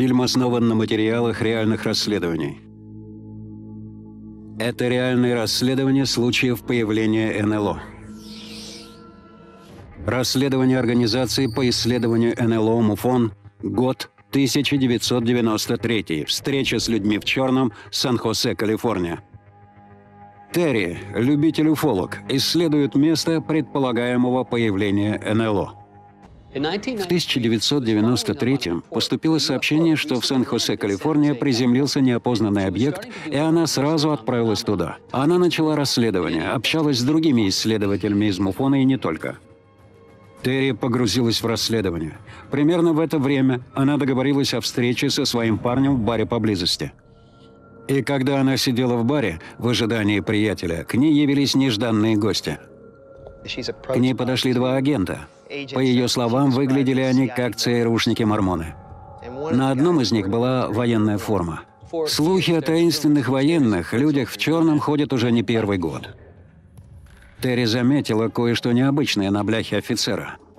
Фильм основан на материалах реальных расследований. Это реальные расследования случаев появления НЛО. Расследование организации по исследованию НЛО МУФОН, год 1993. Встреча с людьми в черном, Сан-Хосе, Калифорния. Терри, любитель-уфолог, исследует место предполагаемого появления НЛО. В 1993 поступило сообщение, что в Сан-Хосе, Калифорния, приземлился неопознанный объект, и она сразу отправилась туда. Она начала расследование, общалась с другими исследователями из Муфона и не только. Терри погрузилась в расследование. Примерно в это время она договорилась о встрече со своим парнем в баре поблизости. И когда она сидела в баре, в ожидании приятеля, к ней явились нежданные гости. К ней подошли два агента — по ее словам, выглядели они как ЦРУшники-мормоны. На одном из них была военная форма. Слухи о таинственных военных, людях в черном ходят уже не первый год. Терри заметила кое-что необычное на бляхе офицера —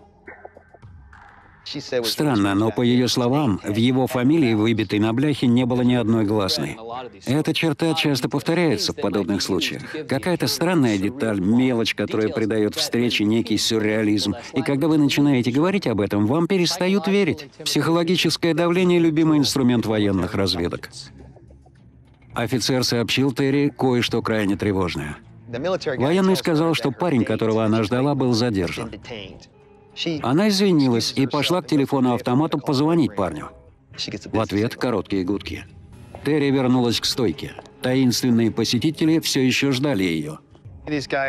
Странно, но по ее словам, в его фамилии, выбитой на бляхе, не было ни одной гласной. Эта черта часто повторяется в подобных случаях. Какая-то странная деталь, мелочь, которая придает встрече некий сюрреализм. И когда вы начинаете говорить об этом, вам перестают верить. Психологическое давление — любимый инструмент военных разведок. Офицер сообщил Терри кое-что крайне тревожное. Военный сказал, что парень, которого она ждала, был задержан. Она извинилась и пошла к телефону-автомату позвонить парню. В ответ короткие гудки. Терри вернулась к стойке. Таинственные посетители все еще ждали ее.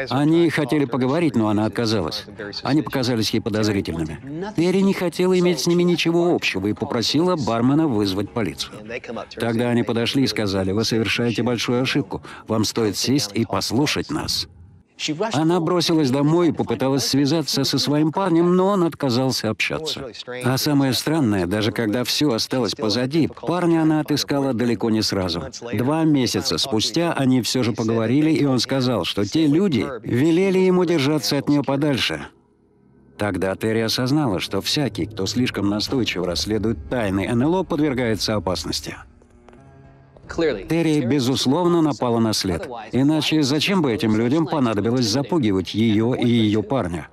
Они хотели поговорить, но она отказалась. Они показались ей подозрительными. Терри не хотела иметь с ними ничего общего и попросила бармена вызвать полицию. Тогда они подошли и сказали, «Вы совершаете большую ошибку. Вам стоит сесть и послушать нас». Она бросилась домой и попыталась связаться со своим парнем, но он отказался общаться. А самое странное, даже когда все осталось позади, парня она отыскала далеко не сразу. Два месяца спустя они все же поговорили, и он сказал, что те люди велели ему держаться от нее подальше. Тогда Терри осознала, что всякий, кто слишком настойчиво расследует тайны НЛО, подвергается опасности. Терри, безусловно, напала на след. Иначе зачем бы этим людям понадобилось запугивать ее и ее парня?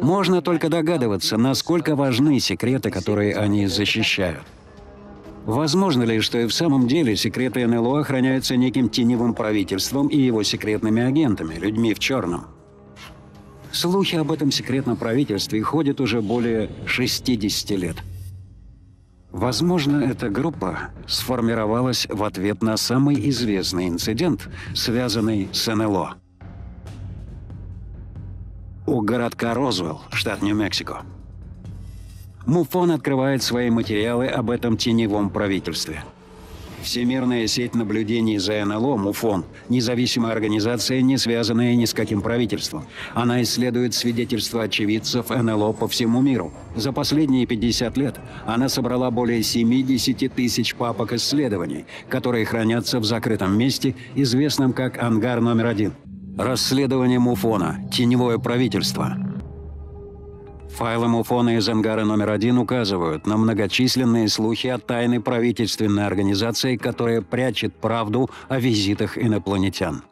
Можно только догадываться, насколько важны секреты, которые они защищают. Возможно ли, что и в самом деле секреты НЛО охраняются неким теневым правительством и его секретными агентами, людьми в черном? Слухи об этом секретном правительстве ходят уже более 60 лет. Возможно, эта группа сформировалась в ответ на самый известный инцидент, связанный с НЛО. У городка Розвелл, штат Нью-Мексико. Муфон открывает свои материалы об этом теневом правительстве – Всемирная сеть наблюдений за НЛО, МУФОН, независимая организация, не связанная ни с каким правительством. Она исследует свидетельства очевидцев НЛО по всему миру. За последние 50 лет она собрала более 70 тысяч папок исследований, которые хранятся в закрытом месте, известном как «Ангар номер один». Расследование МУФОНа. Теневое правительство. Файлы Муфона из ангара номер один указывают на многочисленные слухи о тайной правительственной организации, которая прячет правду о визитах инопланетян.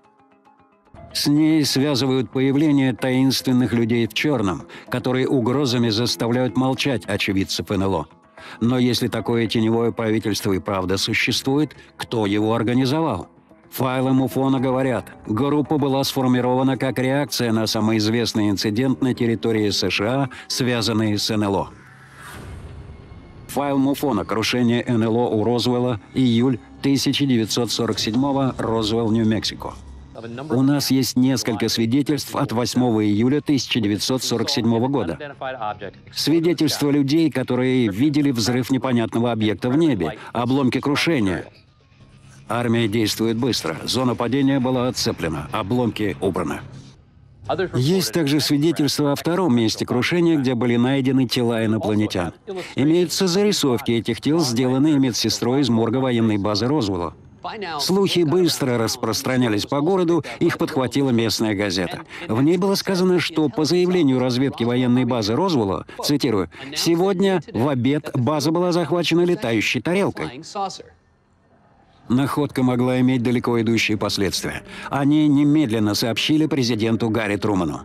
С ней связывают появление таинственных людей в черном, которые угрозами заставляют молчать очевидцев НЛО. Но если такое теневое правительство и правда существует, кто его организовал? Файлы Муфона говорят, группа была сформирована как реакция на самый известный инцидент на территории США, связанный с НЛО. Файл Муфона «Крушение НЛО у Розвелла. Июль 1947 Розвелл, Нью-Мексико». У нас есть несколько свидетельств от 8 июля 1947 года. Свидетельства людей, которые видели взрыв непонятного объекта в небе, обломки крушения — Армия действует быстро. Зона падения была отцеплена, обломки убраны. Есть также свидетельства о втором месте крушения, где были найдены тела инопланетян. Имеются зарисовки этих тел, сделанные медсестрой из морга военной базы Розвелла. Слухи быстро распространялись по городу, их подхватила местная газета. В ней было сказано, что по заявлению разведки военной базы Розвелла, цитирую, «сегодня в обед база была захвачена летающей тарелкой». Находка могла иметь далеко идущие последствия. Они немедленно сообщили президенту Гарри Труману.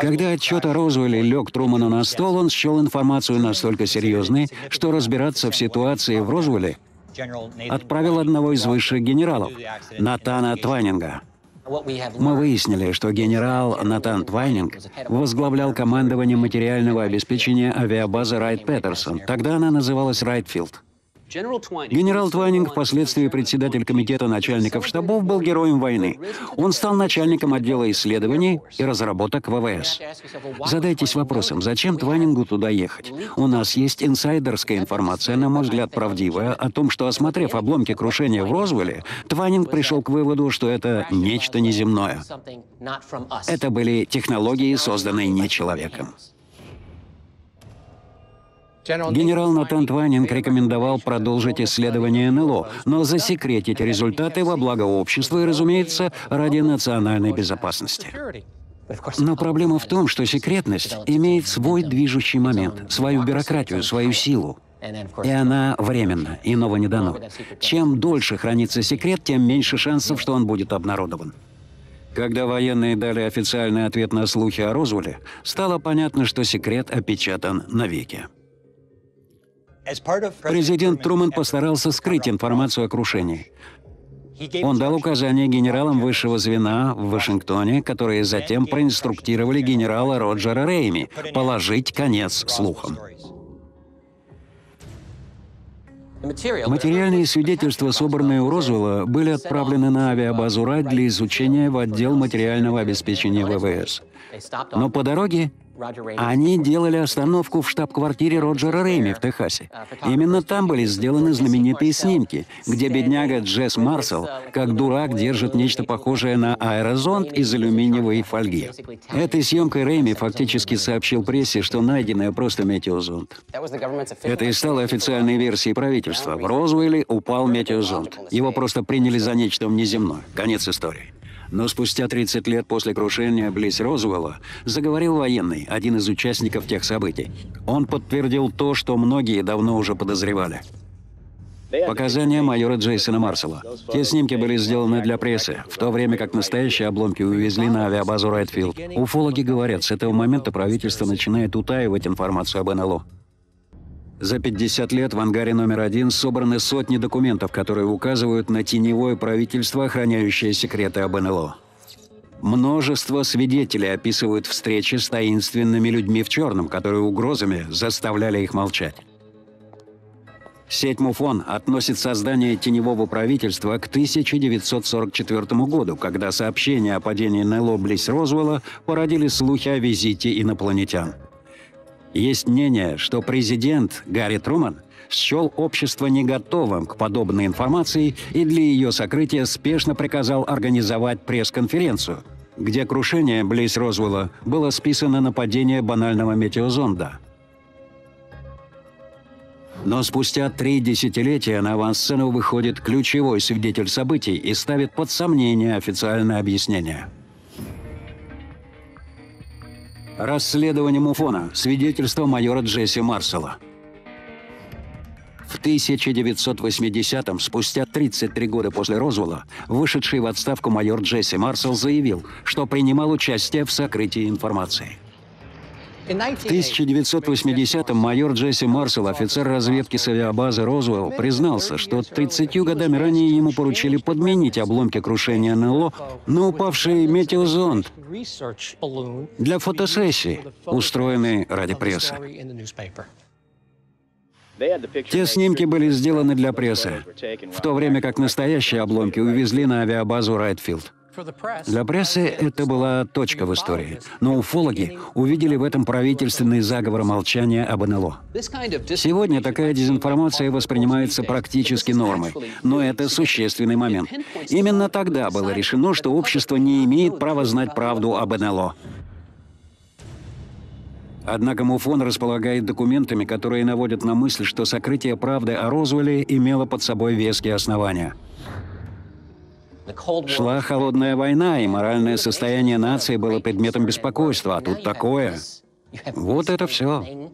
Когда отчет о Розвелле лег Труману на стол, он счел информацию настолько серьезной, что разбираться в ситуации в Розвелле отправил одного из высших генералов, Натана Твайнинга. Мы выяснили, что генерал Натан Твайнинг возглавлял командование материального обеспечения авиабазы Райт-Паттерсон. Тогда она называлась Райт-Филд. Генерал Твайнинг, впоследствии председатель комитета начальников штабов, был героем войны. Он стал начальником отдела исследований и разработок ВВС. Задайтесь вопросом, зачем Твайнингу туда ехать? У нас есть инсайдерская информация, на мой взгляд, правдивая, о том, что, осмотрев обломки крушения в Розвелле, Твайнинг пришел к выводу, что это нечто неземное. Это были технологии, созданные не человеком. Генерал Натан Тванинг рекомендовал продолжить исследование НЛО, но засекретить результаты во благо общества и, разумеется, ради национальной безопасности. Но проблема в том, что секретность имеет свой движущий момент, свою бюрократию, свою силу. И она временна, иного не дано. Чем дольше хранится секрет, тем меньше шансов, что он будет обнародован. Когда военные дали официальный ответ на слухи о Розвеле, стало понятно, что секрет опечатан навеки. Президент Трумэн постарался скрыть информацию о крушении. Он дал указания генералам высшего звена в Вашингтоне, которые затем проинструктировали генерала Роджера Рейми положить конец слухам. Материальные свидетельства, собранные у Розвелла, были отправлены на авиабазу Райт для изучения в отдел материального обеспечения ВВС. Но по дороге они делали остановку в штаб-квартире Роджера Рейми в Техасе. Именно там были сделаны знаменитые снимки, где бедняга Джесс Марсел, как дурак, держит нечто похожее на аэрозонд из алюминиевой фольги. Этой съемкой Рейми фактически сообщил прессе, что найденное просто метеозонд. Это и стало официальной версией правительства. В Розвилле упал метеозонд. Его просто приняли за нечто внеземное. Конец истории. Но спустя 30 лет после крушения близ Розуэлла заговорил военный, один из участников тех событий. Он подтвердил то, что многие давно уже подозревали. Показания майора Джейсона Марсела. Те снимки были сделаны для прессы, в то время как настоящие обломки увезли на авиабазу Райтфилд. Уфологи говорят, с этого момента правительство начинает утаивать информацию об НЛО. За 50 лет в ангаре номер один собраны сотни документов, которые указывают на теневое правительство, охраняющее секреты об НЛО. Множество свидетелей описывают встречи с таинственными людьми в черном, которые угрозами заставляли их молчать. Сеть Муфон относит создание теневого правительства к 1944 году, когда сообщения о падении НЛО близ Розвелла породили слухи о визите инопланетян. Есть мнение, что президент Гарри Труман счел общество не готовым к подобной информации и для ее сокрытия спешно приказал организовать пресс-конференцию, где крушение близ Розвелла было списано на падение банального метеозонда. Но спустя три десятилетия на авансцену выходит ключевой свидетель событий и ставит под сомнение официальное объяснение – Расследование Муфона. Свидетельство майора Джесси Марсела. В 1980-м, спустя 33 года после Розвелла, вышедший в отставку майор Джесси Марсел заявил, что принимал участие в сокрытии информации. В 1980-м майор Джесси Марсел, офицер разведки с авиабазы Розвелл, признался, что 30 годами ранее ему поручили подменить обломки крушения НЛО на упавший метеозонд для фотосессии, устроенной ради прессы. Те снимки были сделаны для прессы, в то время как настоящие обломки увезли на авиабазу Райтфилд. Для прессы это была точка в истории, но уфологи увидели в этом правительственный заговор молчания об НЛО. Сегодня такая дезинформация воспринимается практически нормой, но это существенный момент. Именно тогда было решено, что общество не имеет права знать правду об НЛО. Однако Муфон располагает документами, которые наводят на мысль, что сокрытие правды о Розвелле имело под собой веские основания. Шла холодная война, и моральное состояние нации было предметом беспокойства, а тут такое. Вот это все.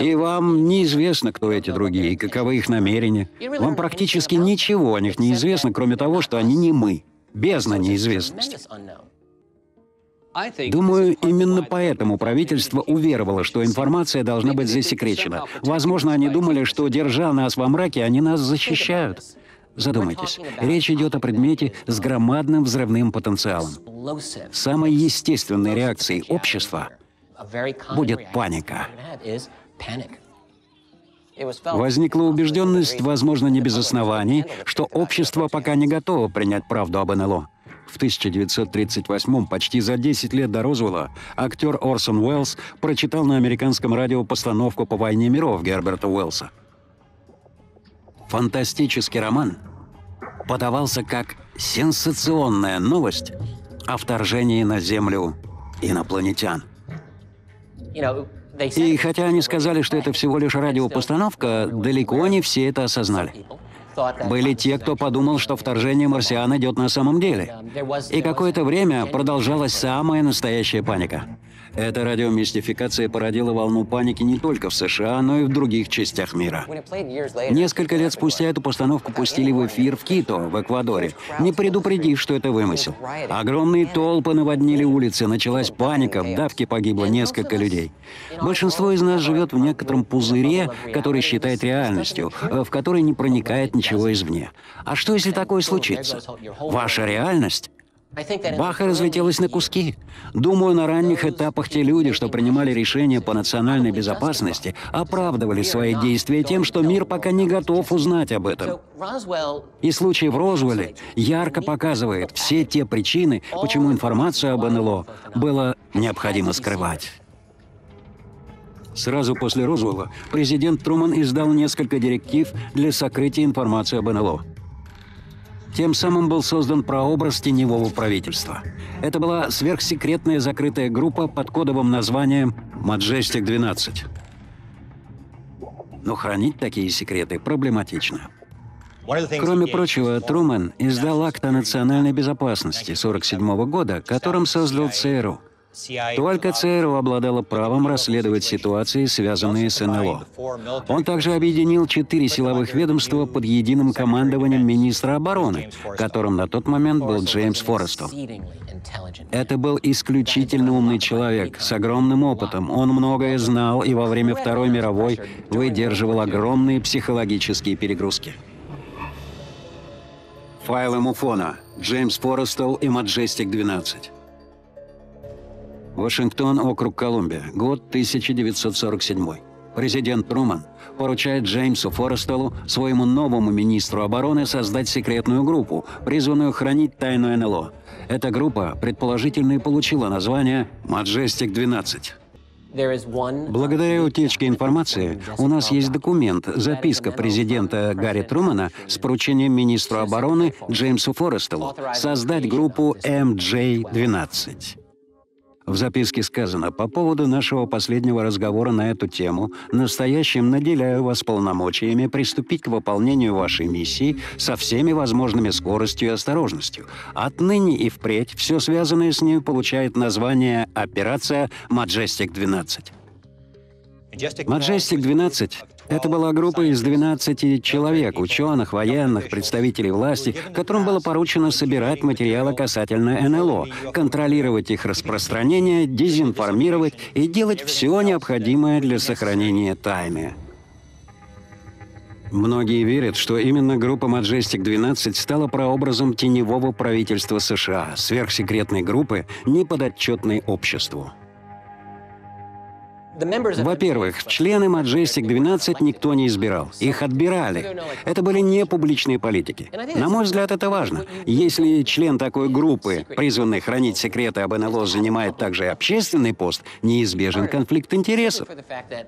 И вам неизвестно, кто эти другие, и каковы их намерения. Вам практически ничего о них не известно, кроме того, что они не мы. Бездна неизвестности. Думаю, именно поэтому правительство уверовало, что информация должна быть засекречена. Возможно, они думали, что, держа нас во мраке, они нас защищают. Задумайтесь, речь идет о предмете с громадным взрывным потенциалом. Самой естественной реакцией общества будет паника. Возникла убежденность, возможно, не без оснований, что общество пока не готово принять правду об НЛО. В 1938 почти за 10 лет до Розвелла, актер Орсон Уэллс прочитал на американском радио постановку по «Войне миров» Герберта Уэллса. Фантастический роман подавался как сенсационная новость о вторжении на Землю инопланетян. И хотя они сказали, что это всего лишь радиопостановка, далеко не все это осознали. Были те, кто подумал, что вторжение марсиан идет на самом деле. И какое-то время продолжалась самая настоящая паника. Эта радиомистификация породила волну паники не только в США, но и в других частях мира. Несколько лет спустя эту постановку пустили в эфир в Кито, в Эквадоре, не предупредив, что это вымысел. Огромные толпы наводнили улицы, началась паника, в давке погибло несколько людей. Большинство из нас живет в некотором пузыре, который считает реальностью, в который не проникает ничего извне. А что, если такое случится? Ваша реальность Баха разлетелась на куски. Думаю, на ранних этапах те люди, что принимали решения по национальной безопасности, оправдывали свои действия тем, что мир пока не готов узнать об этом. И случай в Розвелле ярко показывает все те причины, почему информацию об НЛО было необходимо скрывать. Сразу после Розвелла президент Труман издал несколько директив для сокрытия информации об НЛО. Тем самым был создан прообраз теневого правительства. Это была сверхсекретная закрытая группа под кодовым названием «Маджестик-12». Но хранить такие секреты проблематично. Кроме прочего, Трумэн издал акт о национальной безопасности 1947 года, которым создал ЦРУ — только ЦРУ обладала правом расследовать ситуации, связанные с НЛО. Он также объединил четыре силовых ведомства под единым командованием министра обороны, которым на тот момент был Джеймс Форестел. Это был исключительно умный человек с огромным опытом. Он многое знал и во время Второй мировой выдерживал огромные психологические перегрузки. Файлы Муфона. Джеймс Форестел и Маджестик 12. Вашингтон, округ Колумбия, год 1947. Президент Труман поручает Джеймсу Форестеллу, своему новому министру обороны, создать секретную группу, призванную хранить тайну НЛО. Эта группа, предположительно, и получила название «Маджестик-12». Благодаря утечке информации у нас есть документ, записка президента Гарри Трумана с поручением министру обороны Джеймсу Форестеллу создать группу MJ-12. В записке сказано, по поводу нашего последнего разговора на эту тему, настоящим наделяю вас полномочиями приступить к выполнению вашей миссии со всеми возможными скоростью и осторожностью. Отныне и впредь все связанное с ней получает название «Операция Маджестик-12». Маджестик-12 это была группа из 12 человек, ученых, военных, представителей власти, которым было поручено собирать материалы касательно НЛО, контролировать их распространение, дезинформировать и делать все необходимое для сохранения тайны. Многие верят, что именно группа Majestic-12 стала прообразом теневого правительства США, сверхсекретной группы, неподотчетной обществу. Во-первых, члены Majestic 12 никто не избирал. Их отбирали. Это были не публичные политики. На мой взгляд, это важно. Если член такой группы, призванный хранить секреты об НЛО, занимает также общественный пост, неизбежен конфликт интересов.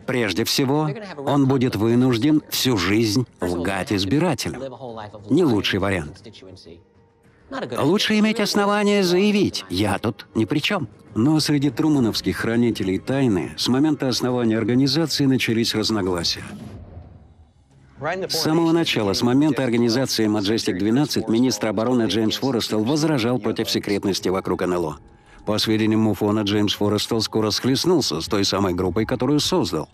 Прежде всего, он будет вынужден всю жизнь лгать избирателям. Не лучший вариант. Лучше иметь основания заявить «я тут ни при чем». Но среди трумановских хранителей тайны с момента основания организации начались разногласия. С самого начала, с момента организации Majestic 12, министр обороны Джеймс Форестел возражал против секретности вокруг НЛО. По сведениям Муфона, Джеймс Форестел скоро схлестнулся с той самой группой, которую создал.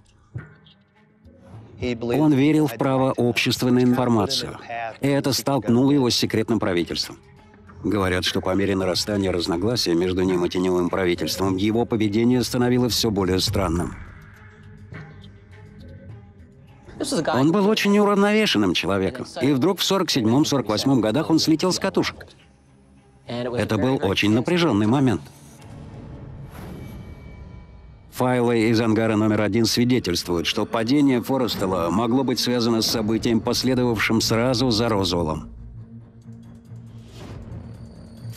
Он верил в право общества на информацию, и это столкнуло его с секретным правительством. Говорят, что по мере нарастания разногласия между ним и теневым правительством его поведение становилось все более странным. Он был очень неуравновешенным человеком, и вдруг в 47-48 годах он слетел с катушек. Это был очень напряженный момент. Файлы из ангара номер один свидетельствуют, что падение Форестела могло быть связано с событием, последовавшим сразу за Розвеллом.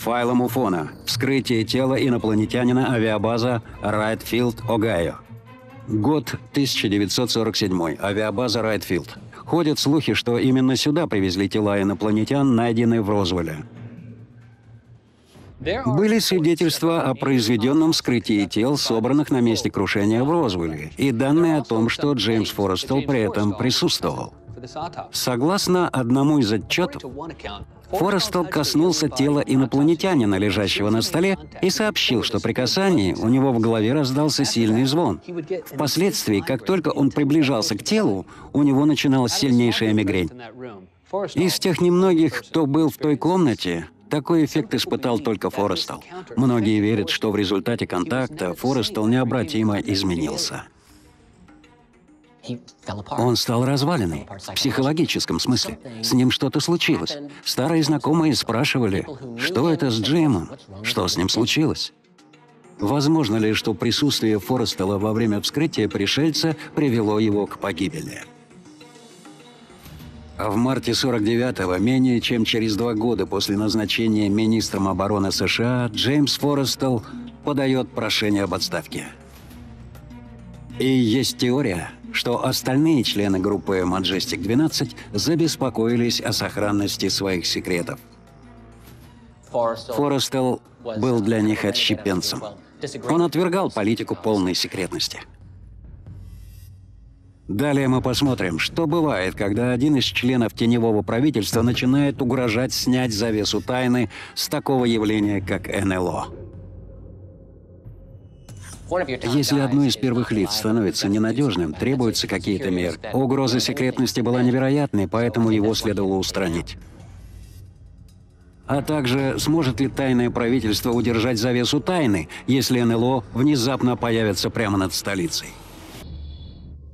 Файлом Уфона. Вскрытие тела инопланетянина авиабаза Райтфилд, Огайо. Год 1947. Авиабаза Райтфилд. Ходят слухи, что именно сюда привезли тела инопланетян, найденные в Розвелле. Были свидетельства о произведенном вскрытии тел, собранных на месте крушения в Розвелле, и данные о том, что Джеймс Форестел при этом присутствовал. Согласно одному из отчетов, Форестел коснулся тела инопланетянина, лежащего на столе, и сообщил, что при касании у него в голове раздался сильный звон. Впоследствии, как только он приближался к телу, у него начиналась сильнейшая мигрень. Из тех немногих, кто был в той комнате, такой эффект испытал только Форестел. Многие верят, что в результате контакта Форестел необратимо изменился. Он стал развалиной, в психологическом смысле. С ним что-то случилось. Старые знакомые спрашивали, что это с Джеймом, что с ним случилось. Возможно ли, что присутствие Форестела во время вскрытия пришельца привело его к погибели? А в марте 49-го, менее чем через два года после назначения министром обороны США, Джеймс Форестел подает прошение об отставке. И есть теория, что остальные члены группы Majestic 12 забеспокоились о сохранности своих секретов. Форестел был для них отщепенцем. Он отвергал политику полной секретности. Далее мы посмотрим, что бывает, когда один из членов теневого правительства начинает угрожать снять завесу тайны с такого явления, как НЛО. Если одно из первых лиц становится ненадежным, требуются какие-то меры. Угроза секретности была невероятной, поэтому его следовало устранить. А также, сможет ли тайное правительство удержать завесу тайны, если НЛО внезапно появится прямо над столицей?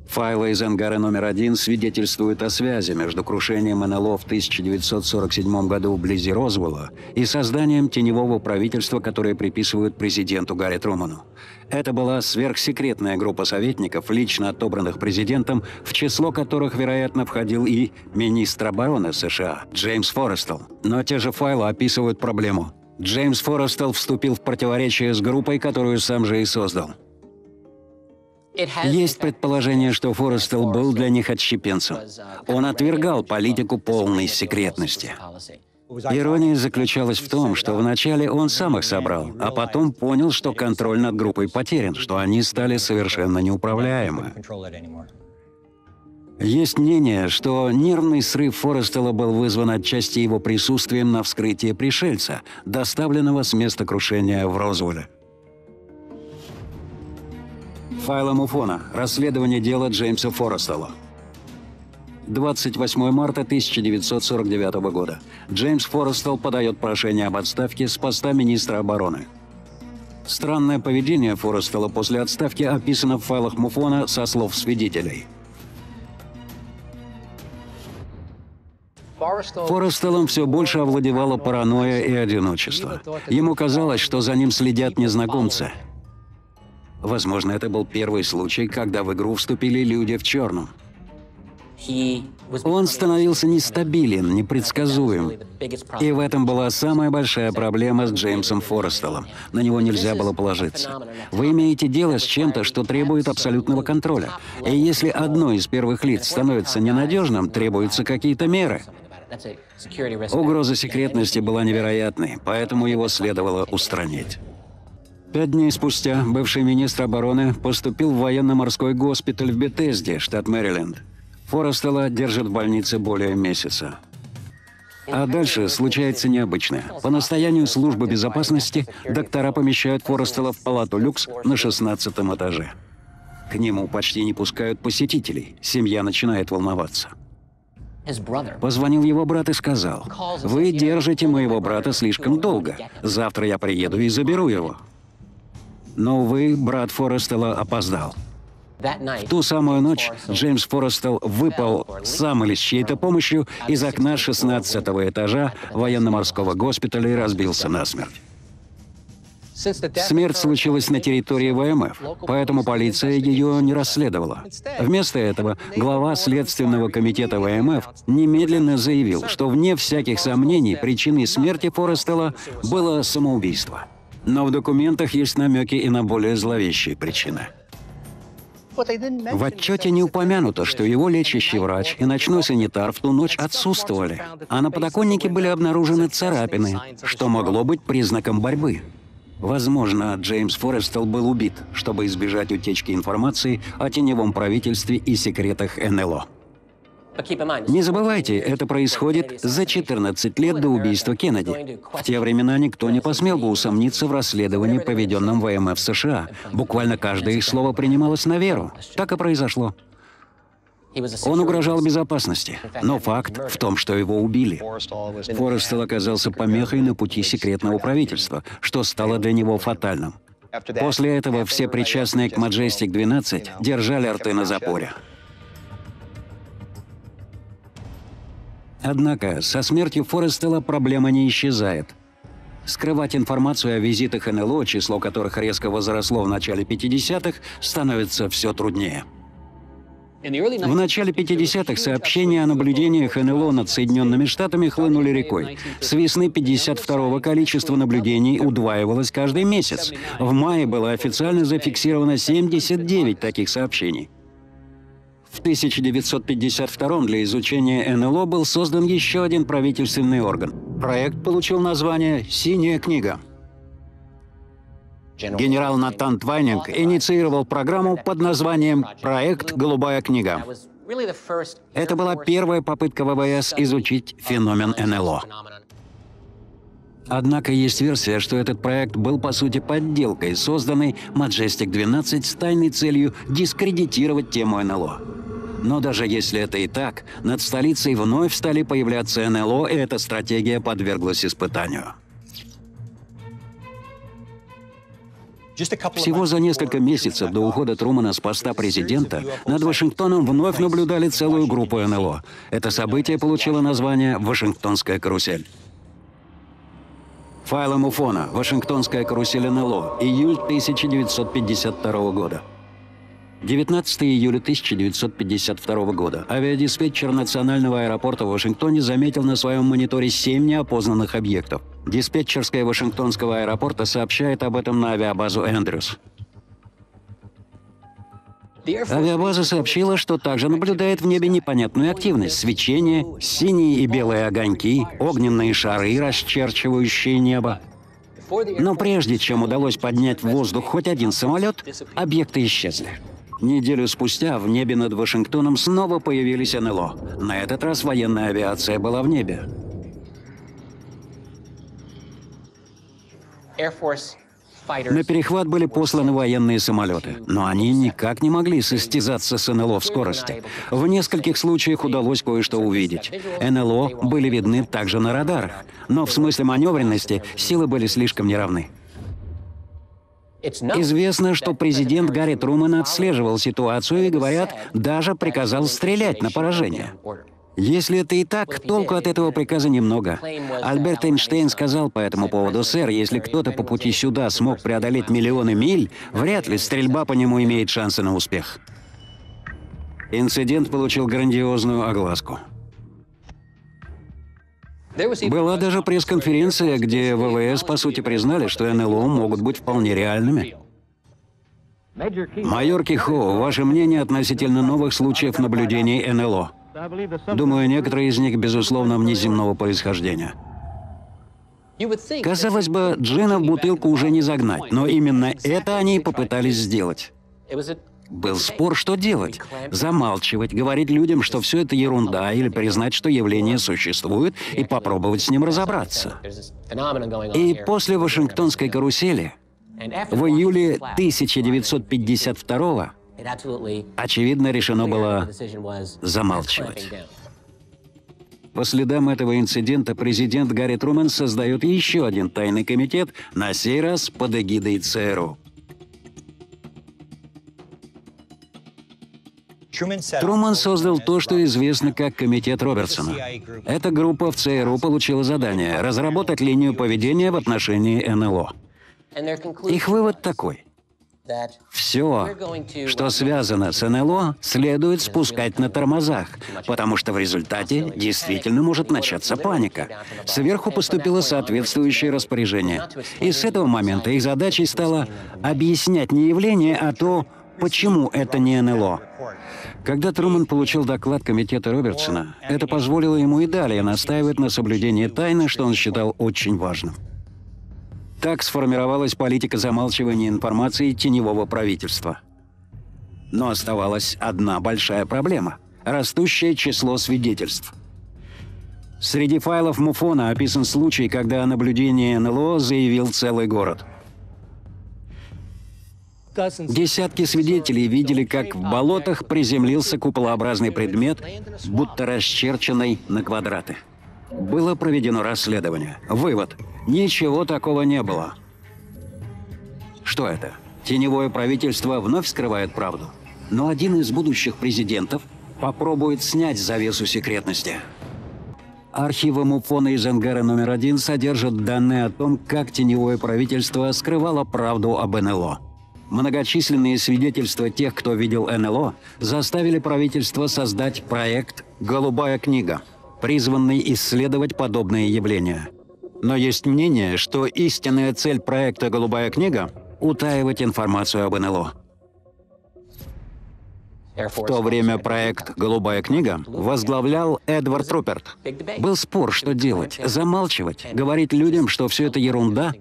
Файлы из ангара номер один свидетельствуют о связи между крушением НЛО в 1947 году вблизи Розвелла и созданием теневого правительства, которое приписывают президенту Гарри Труману. Это была сверхсекретная группа советников, лично отобранных президентом, в число которых, вероятно, входил и министр обороны США Джеймс Форестел. Но те же файлы описывают проблему. Джеймс Форестел вступил в противоречие с группой, которую сам же и создал. Есть предположение, что Форестел был для них отщепенцем. Он отвергал политику полной секретности. Ирония заключалась в том, что вначале он сам их собрал, а потом понял, что контроль над группой потерян, что они стали совершенно неуправляемы. Есть мнение, что нервный срыв Форестела был вызван отчасти его присутствием на вскрытии пришельца, доставленного с места крушения в Розвелле. Файлом Уфона. Расследование дела Джеймса Форестелла. 28 марта 1949 года. Джеймс Форестелл подает прошение об отставке с поста министра обороны. Странное поведение Форестелла после отставки описано в файлах Муфона со слов свидетелей. Форестеллом все больше овладевала паранойя и одиночество. Ему казалось, что за ним следят незнакомцы – Возможно, это был первый случай, когда в игру вступили люди в черном. Он становился нестабилен, непредсказуем. И в этом была самая большая проблема с Джеймсом Форестеллом. На него нельзя было положиться. Вы имеете дело с чем-то, что требует абсолютного контроля. И если одно из первых лиц становится ненадежным, требуются какие-то меры. Угроза секретности была невероятной, поэтому его следовало устранить. Пять дней спустя бывший министр обороны поступил в военно-морской госпиталь в Бетезде, штат Мэриленд. Форестелла держат в больнице более месяца. А дальше случается необычное. По настоянию службы безопасности доктора помещают Форестелла в палату люкс на 16 этаже. К нему почти не пускают посетителей. Семья начинает волноваться. Позвонил его брат и сказал, «Вы держите моего брата слишком долго. Завтра я приеду и заберу его». Но, увы, брат Форестелла опоздал. В ту самую ночь Джеймс Форестелл выпал сам или с чьей-то помощью из окна 16 этажа военно-морского госпиталя и разбился насмерть. Смерть случилась на территории ВМФ, поэтому полиция ее не расследовала. Вместо этого глава Следственного комитета ВМФ немедленно заявил, что вне всяких сомнений причиной смерти Форестелла было самоубийство. Но в документах есть намеки и на более зловещие причины. В отчете не упомянуто, что его лечащий врач и ночной санитар в ту ночь отсутствовали, а на подоконнике были обнаружены царапины, что могло быть признаком борьбы. Возможно, Джеймс Форестелл был убит, чтобы избежать утечки информации о теневом правительстве и секретах НЛО. Не забывайте, это происходит за 14 лет до убийства Кеннеди. В те времена никто не посмел бы усомниться в расследовании, проведенном ВМФ США. Буквально каждое их слово принималось на веру. Так и произошло. Он угрожал безопасности, но факт в том, что его убили. Форестел оказался помехой на пути секретного правительства, что стало для него фатальным. После этого все причастные к Маджестик-12 держали рты на запоре. Однако со смертью Форестелла проблема не исчезает. Скрывать информацию о визитах НЛО, число которых резко возросло в начале 50-х, становится все труднее. В начале 50-х сообщения о наблюдениях НЛО над Соединенными Штатами хлынули рекой. С весны 52-го количество наблюдений удваивалось каждый месяц. В мае было официально зафиксировано 79 таких сообщений. В 1952 для изучения НЛО был создан еще один правительственный орган. Проект получил название «Синяя книга». Генерал Натан Твайнинг инициировал программу под названием «Проект Голубая книга». Это была первая попытка ВВС изучить феномен НЛО. Однако есть версия, что этот проект был по сути подделкой, созданной Majestic 12 с тайной целью дискредитировать тему НЛО. Но даже если это и так, над столицей вновь стали появляться НЛО, и эта стратегия подверглась испытанию. Всего за несколько месяцев до ухода Трумана с поста президента над Вашингтоном вновь наблюдали целую группу НЛО. Это событие получило название «Вашингтонская карусель». Файлы Муфона «Вашингтонская карусель НЛО», июль 1952 года. 19 июля 1952 года. Авиадиспетчер национального аэропорта в Вашингтоне заметил на своем мониторе семь неопознанных объектов. Диспетчерская Вашингтонского аэропорта сообщает об этом на авиабазу «Эндрюс». Авиабаза сообщила, что также наблюдает в небе непонятную активность, свечение, синие и белые огоньки, огненные шары, расчерчивающие небо. Но прежде чем удалось поднять в воздух хоть один самолет, объекты исчезли. Неделю спустя в небе над Вашингтоном снова появились НЛО. На этот раз военная авиация была в небе. На перехват были посланы военные самолеты, но они nikак не могли состязаться с НЛО в скорости. В нескольких случаях удалось кое-что увидеть. НЛО были видны также на радарах, но в смысле маневренности силы были слишком неравны. Известно, что президент Гарри Трумэн отслеживал ситуацию и, говорят, даже приказал стрелять на поражение. Если это и так, толку от этого приказа немного. Альберт Эйнштейн сказал по этому поводу, «Сэр, если кто-то по пути сюда смог преодолеть миллионы миль, вряд ли стрельба по нему имеет шансы на успех». Инцидент получил грандиозную огласку. Была даже пресс-конференция, где ВВС по сути признали, что НЛО могут быть вполне реальными. Майор Кихо, ваше мнение относительно новых случаев наблюдений НЛО? Думаю, некоторые из них, безусловно, внеземного происхождения. Казалось бы, джина в бутылку уже не загнать, но именно это они и попытались сделать. Был спор, что делать. Замалчивать, говорить людям, что все это ерунда, или признать, что явление существует, и попробовать с ним разобраться. И после Вашингтонской карусели в июле 1952 очевидно решено было замалчивать. По следам этого инцидента президент Гарри Трумэн создает еще один тайный комитет, на сей раз под эгидой ЦРУ. Труман создал то, что известно как Комитет Робертсона. Эта группа в ЦРУ получила задание разработать линию поведения в отношении НЛО. Их вывод такой. Все, что связано с НЛО, следует спускать на тормозах, потому что в результате действительно может начаться паника. Сверху поступило соответствующее распоряжение. И с этого момента их задачей стало объяснять не явление, а то, почему это не НЛО. Когда Труман получил доклад комитета Робертсона, это позволило ему и далее настаивать на соблюдении тайны, что он считал очень важным. Так сформировалась политика замалчивания информации теневого правительства. Но оставалась одна большая проблема — растущее число свидетельств. Среди файлов Муфона описан случай, когда о наблюдении НЛО заявил целый город. Десятки свидетелей видели, как в болотах приземлился куполообразный предмет, будто расчерченный на квадраты. Было проведено расследование. Вывод. Ничего такого не было. Что это? Теневое правительство вновь скрывает правду. Но один из будущих президентов попробует снять завесу секретности. Архивы Муфона из ангара номер один содержат данные о том, как теневое правительство скрывало правду об НЛО. Многочисленные свидетельства тех, кто видел НЛО, заставили правительство создать проект «Голубая книга», призванный исследовать подобные явления. Но есть мнение, что истинная цель проекта «Голубая книга» — утаивать информацию об НЛО. В то время проект «Голубая книга» возглавлял Эдвард Руперт. Был спор, что делать — замалчивать, говорить людям, что все это ерунда,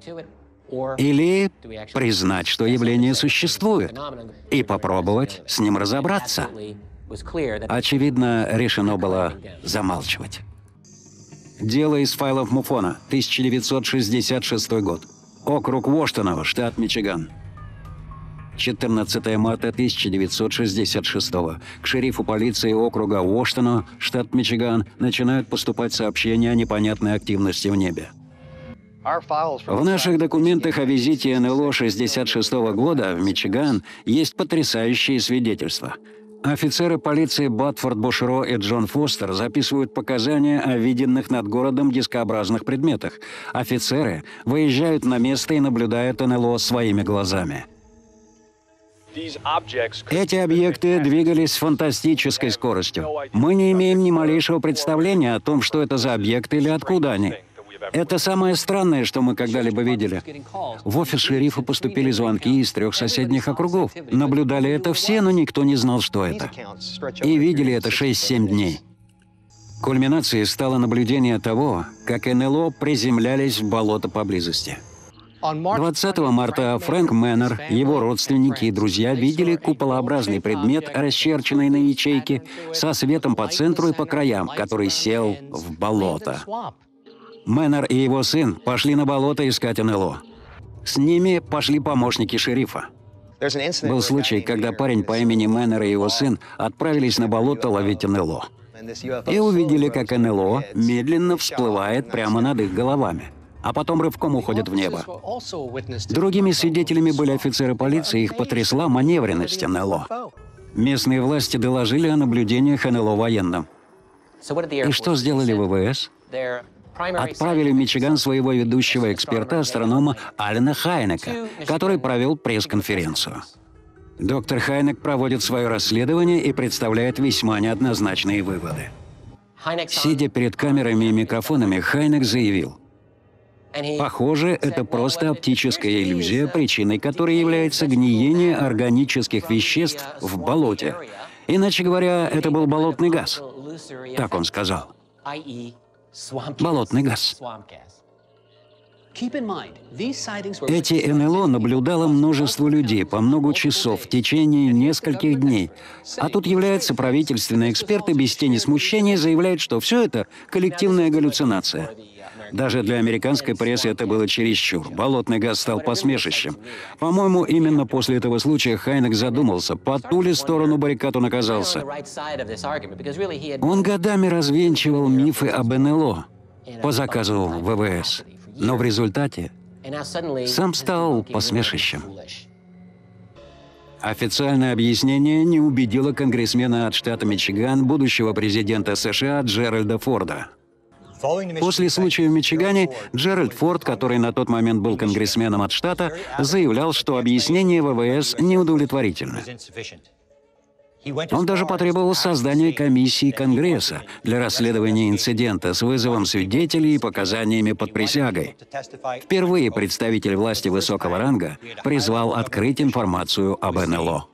или признать, что явление существует, и попробовать с ним разобраться. Очевидно, решено было замалчивать. Дело из файлов Муфона, 1966 год. Округ Воштонова, штат Мичиган. 14 марта 1966 К шерифу полиции округа Воштона, штат Мичиган, начинают поступать сообщения о непонятной активности в небе. В наших документах о визите НЛО 66 года в Мичиган есть потрясающие свидетельства. Офицеры полиции Батфорд Бушро и Джон Фостер записывают показания о виденных над городом дискообразных предметах. Офицеры выезжают на место и наблюдают НЛО своими глазами. Эти объекты двигались с фантастической скоростью. Мы не имеем ни малейшего представления о том, что это за объекты или откуда они. Это самое странное, что мы когда-либо видели. В офис шерифа поступили звонки из трех соседних округов. Наблюдали это все, но никто не знал, что это. И видели это 6-7 дней. Кульминацией стало наблюдение того, как НЛО приземлялись в болото поблизости. 20 марта Фрэнк Мэннер, его родственники и друзья видели куполообразный предмет, расчерченный на ячейке, со светом по центру и по краям, который сел в болото. Мэннер и его сын пошли на болото искать НЛО. С ними пошли помощники шерифа. Был случай, когда парень по имени Мэннер и его сын отправились на болото ловить НЛО. И увидели, как НЛО медленно всплывает прямо над их головами а потом рывком уходит в небо. Другими свидетелями были офицеры полиции, их потрясла маневренность НЛО. Местные власти доложили о наблюдениях НЛО военным. И что сделали ВВС? Отправили в Мичиган своего ведущего эксперта, астронома Алина Хайнека, который провел пресс-конференцию. Доктор Хайнек проводит свое расследование и представляет весьма неоднозначные выводы. Сидя перед камерами и микрофонами, Хайнек заявил, Похоже, это просто оптическая иллюзия, причиной которой является гниение органических веществ в болоте. Иначе говоря, это был болотный газ. Так он сказал. Болотный газ. Эти НЛО наблюдало множество людей по много часов в течение нескольких дней. А тут является правительственный эксперт и без тени смущения заявляет, что все это коллективная галлюцинация. Даже для американской прессы это было чересчур. Болотный газ стал посмешищем. По-моему, именно после этого случая Хайнек задумался, по ту ли сторону баррикад он оказался. Он годами развенчивал мифы об НЛО по заказу ВВС, но в результате сам стал посмешищем. Официальное объяснение не убедило конгрессмена от штата Мичиган, будущего президента США Джеральда Форда. После случая в Мичигане Джеральд Форд, который на тот момент был конгрессменом от штата, заявлял, что объяснение ВВС неудовлетворительно. Он даже потребовал создания комиссии Конгресса для расследования инцидента с вызовом свидетелей и показаниями под присягой. Впервые представитель власти высокого ранга призвал открыть информацию об НЛО.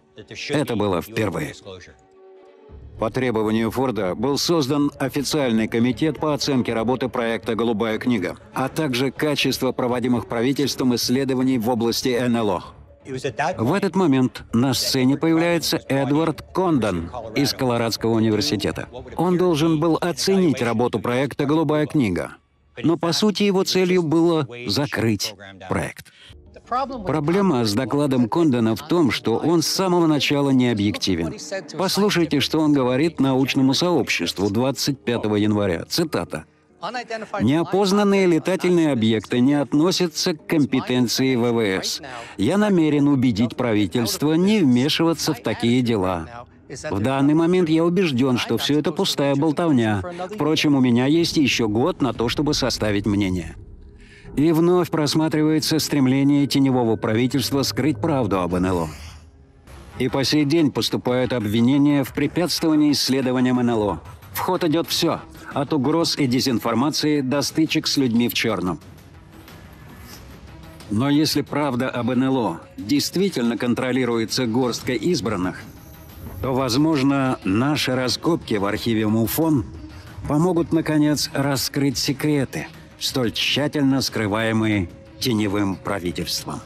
Это было впервые. По требованию Форда был создан официальный комитет по оценке работы проекта «Голубая книга», а также качество проводимых правительством исследований в области НЛО. В этот момент на сцене появляется Эдвард Кондон из Колорадского университета. Он должен был оценить работу проекта «Голубая книга», но по сути его целью было закрыть проект. Проблема с докладом Кондона в том, что он с самого начала не объективен. Послушайте, что он говорит научному сообществу 25 января. Цитата. Неопознанные летательные объекты не относятся к компетенции ВВС. Я намерен убедить правительство не вмешиваться в такие дела. В данный момент я убежден, что все это пустая болтовня. Впрочем, у меня есть еще год на то, чтобы составить мнение. И вновь просматривается стремление теневого правительства скрыть правду об НЛО. И по сей день поступают обвинения в препятствовании исследованиям НЛО. В ход идет все, от угроз и дезинформации до стычек с людьми в черном. Но если правда об НЛО действительно контролируется горсткой избранных, то, возможно, наши раскопки в архиве МУФОН помогут, наконец, раскрыть секреты – столь тщательно скрываемые теневым правительством.